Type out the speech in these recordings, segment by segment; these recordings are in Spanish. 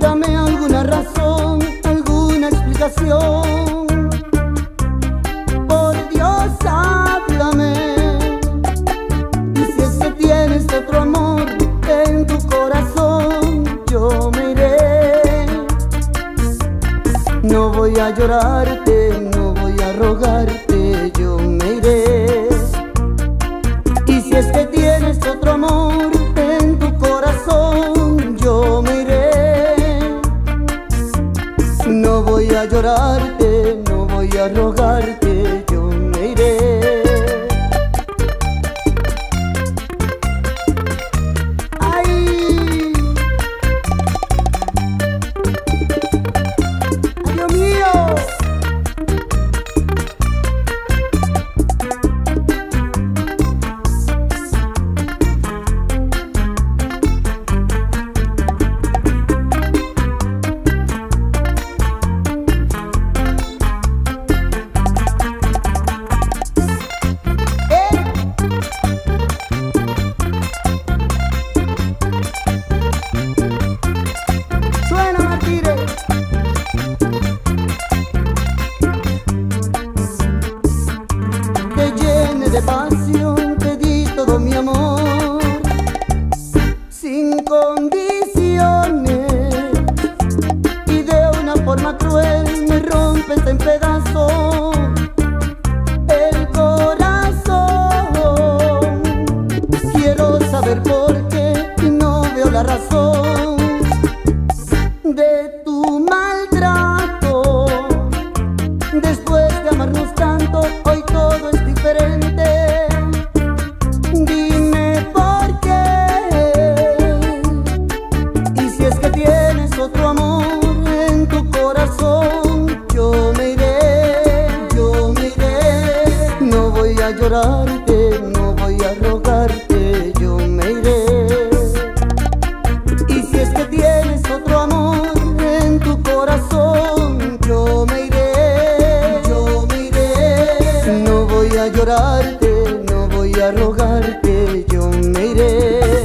Dame alguna razón, alguna explicación. No voy a llorarte, no voy a rogarte, yo me iré. Y si es que tienes otro amor en tu corazón, yo me iré. No voy a llorarte, no voy a rogarte, te di todo mi amor, sin condiciones, y de una forma cruel me rompes en pedazos el corazón. Quiero saber por no voy a rogarte, yo me iré. Y si es que tienes otro amor en tu corazón, yo me iré, yo me iré. No voy a llorarte, no voy a rogarte, yo me iré.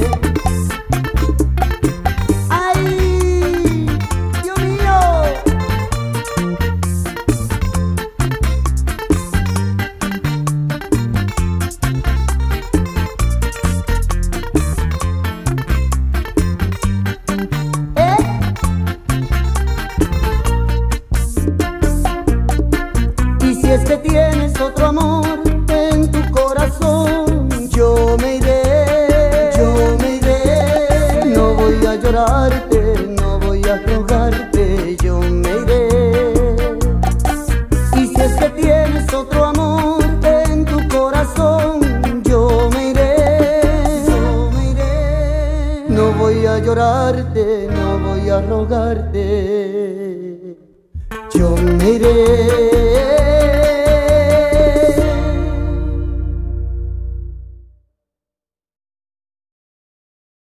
Voy a llorarte, no voy a rogarte, yo me iré.